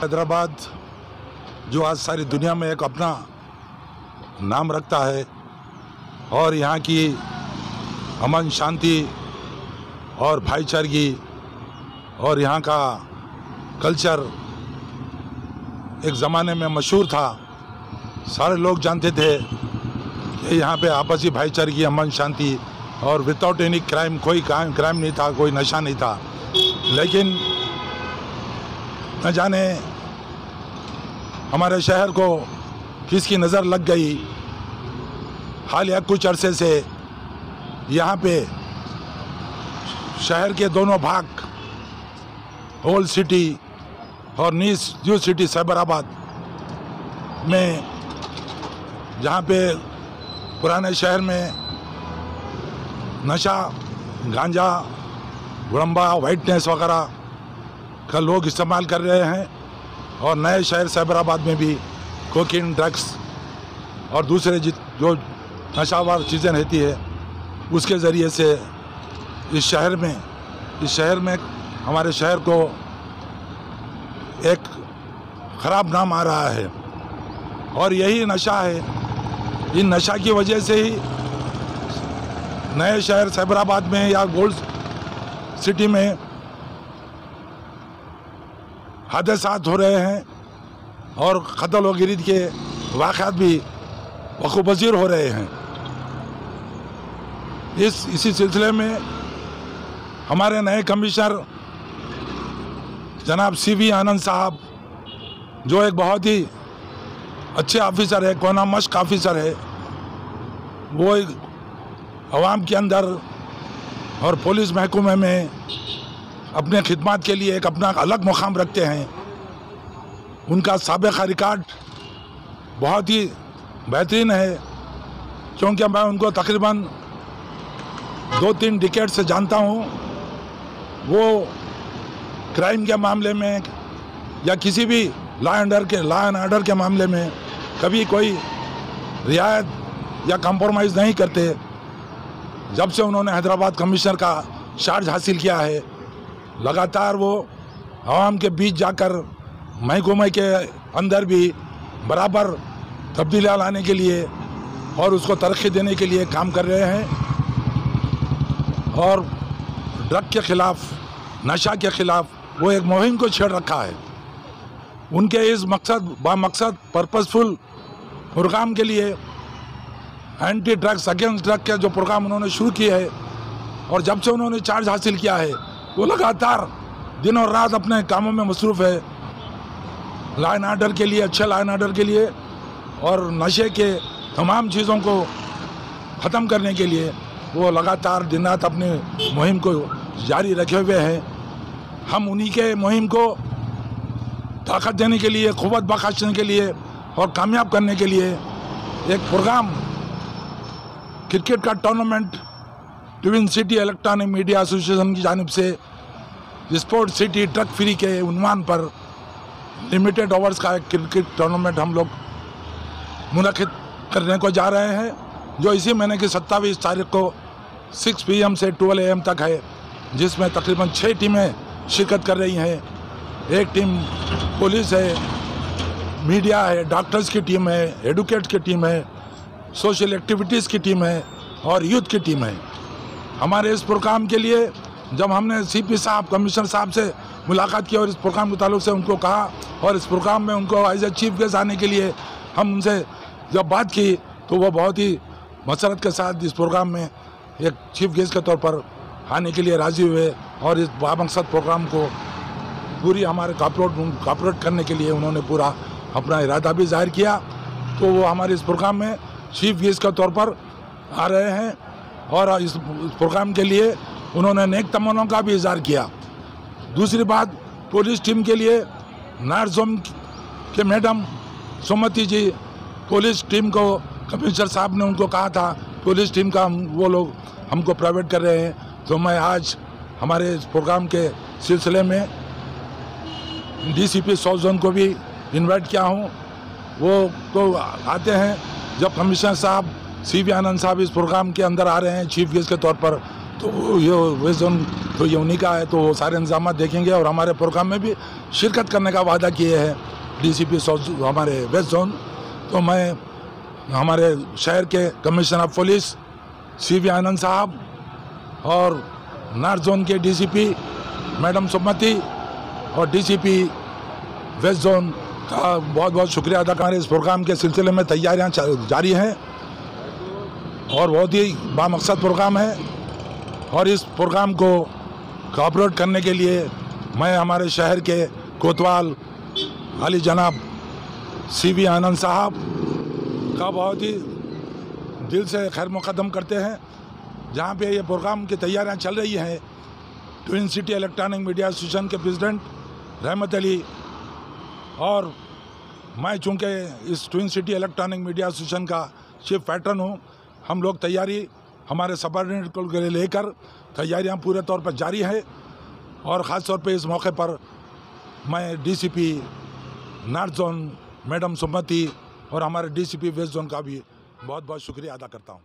हैदराबाद, जो आज सारी दुनिया में एक अपना नाम रखता है, और यहाँ की अमन शांति और भाईचारगी और यहाँ का कल्चर एक ज़माने में मशहूर था। सारे लोग जानते थे कि यहाँ पे आपसी भाईचारगी, अमन शांति और विदाउट एनी क्राइम कोई क्राइम नहीं था, कोई नशा नहीं था। लेकिन न जाने हमारे शहर को किसकी नज़र लग गई। हालिया कुछ अरसे से यहाँ पे शहर के दोनों भाग ओल्ड सिटी और न्यूज़ न्यू सिटी साइबराबाद में, जहाँ पे पुराने शहर में नशा, गांजा गुड़म्बा वाइटनेस वगैरह का लोग इस्तेमाल कर रहे हैं और नए शहर साइबराबाद में भी कोकिन, ड्रग्स और दूसरे जित जो नशावार चीज़ें रहती है, उसके ज़रिए से इस शहर में, इस शहर में हमारे शहर को एक ख़राब नाम आ रहा है। और यही नशा है। इन नशा की वजह से ही नए शहर साइबराबाद में या गोल्ड सिटी में हादसा हो रहे हैं और कतल व गिरद के वाक़ात भी वकूबजीर हो रहे हैं। इस, इसी सिलसिले में हमारे नए कमिश्नर जनाब सी वी आनंद साहब, जो एक बहुत ही अच्छे ऑफिसर है कोना मश्क ऑफिसर है, वो आवाम के अंदर और पुलिस महकमे में अपने खिदमत के लिए एक अपना अलग मुकाम रखते हैं। उनका सबका रिकॉर्ड बहुत ही बेहतरीन है, क्योंकि मैं उनको तकरीबन दो तीन डिकेट से जानता हूँ। वो क्राइम के मामले में या किसी भी लॉ एंडर के लॉ एंड ऑर्डर के मामले में कभी कोई रियायत या कंप्रोमाइज़ नहीं करते। जब से उन्होंने हैदराबाद कमिश्नर का चार्ज हासिल किया है लगातार वो आवाम के बीच जाकर महकमे के अंदर भी बराबर तब्दीलियाँ लाने के लिए और उसको तरक्की देने के लिए काम कर रहे हैं और ड्रग के ख़िलाफ़, नशा के ख़िलाफ़ वो एक मुहिम को छेड़ रखा है। उनके इस मकसद, बामकसद पर्पसफुल प्रोग्राम के लिए एंटी ड्रग्स अगेंस्ट ड्रग के जो प्रोग्राम उन्होंने शुरू किए है और जब से उन्होंने चार्ज हासिल किया है वो लगातार दिन और रात अपने कामों में मसरूफ़ है। लाइन आर्डर के लिए, अच्छे लाइन आर्डर के लिए और नशे के तमाम चीज़ों को ख़त्म करने के लिए वो लगातार दिन रात अपनी मुहिम को जारी रखे हुए हैं। हम उन्हीं के मुहिम को ताकत देने के लिए, क़वत बख्शने के लिए और कामयाब करने के लिए एक प्रोग्राम क्रिकेट का tournament twin city electronic media association की जानब से स्पोर्ट सिटी ट्रक फ्री के उन्वान पर लिमिटेड ओवर्स का एक क्रिकेट टूर्नामेंट हम लोग मुनद करने को जा रहे हैं, जो इसी महीने की सत्ताईस तारीख को 6 पीएम से 12 एम तक है, जिसमें तकरीबन छः टीमें शिरकत कर रही हैं। एक टीम पुलिस है, मीडिया है डॉक्टर्स की टीम है एडुकेट की टीम है सोशल एक्टिविटीज़ की टीम है और यूथ की टीम है। हमारे इस प्रोग्राम के लिए जब हमने सीपी साहब कमिश्नर साहब से मुलाकात की और इस प्रोग्राम के ताल्लुक से उनको कहा और इस प्रोग्राम में उनको एज ए चीफ गेस्ट आने के लिए हम उनसे जब बात की तो वो बहुत ही मसरत के साथ इस प्रोग्राम में एक चीफ गेस्ट के तौर पर आने के लिए राज़ी हुए और इस बामकसद प्रोग्राम को पूरी हमारे कॉपरेट कॉपरेट करने के लिए उन्होंने पूरा अपना इरादा भी ज़ाहिर किया। तो वो हमारे इस प्रोग्राम में चीफ गेस्ट के तौर पर आ रहे हैं। और इस प्रोग्राम के लिए उन्होंने नेक तमन्नों का भी इजहार किया। दूसरी बात, पुलिस टीम के लिए नारजोम के madam Sumati ji, police team को कमिश्नर साहब ने उनको कहा था, पुलिस टीम का वो लोग हमको प्राइवेट कर रहे हैं। तो मैं आज हमारे इस प्रोग्राम के सिलसिले में डीसीपी साउथ जोन को भी इनवाइट किया हूँ। वो तो आते हैं, जब कमिश्नर साहब सी वी आनंद साहब इस प्रोग्राम के अंदर आ रहे हैं, चीफ गेस्ट के तौर पर। तो ये वेस्ट जोन तो ये उन्हीं का है तो वो सारे इंतज़ाम देखेंगे और हमारे प्रोग्राम में भी शिरकत करने का वादा किए हैं डीसीपी साउथ हमारे वेस्ट जोन। तो मैं, हमारे शहर के commissioner of police, C V Anand साहब और नॉर्थ जोन के डीसीपी मैडम सुमति और डीसीपी वेस्ट जोन का बहुत बहुत शुक्रिया अदा करें इस प्रोग्राम के सिलसिले में तैयारियाँ जारी हैं। और बहुत ही बामकसद प्रोग्राम है। और इस प्रोग्राम को कॉपरेट करने के लिए मैं हमारे शहर के कोतवाल, अली जनाब सी वी आनंद साहब का बहुत ही दिल से खैर मुकदम करते हैं। जहाँ पे ये प्रोग्राम की तैयारियाँ चल रही हैं, twin city electronic media association के प्रेसिडेंट रहमत अली और मैं चूँकि इस twin city electronic media association का चीफ पैटर्न हूँ हम लोग तैयारी हमारे सबॉर्डिनेट को लेकर तैयारियाँ पूरे तौर पर जारी है और ख़ास तौर पे इस मौके पर मैं DCP north zone madam Sumati और हमारे डीसीपी वेस्ट जोन का भी बहुत बहुत शुक्रिया अदा करता हूँ।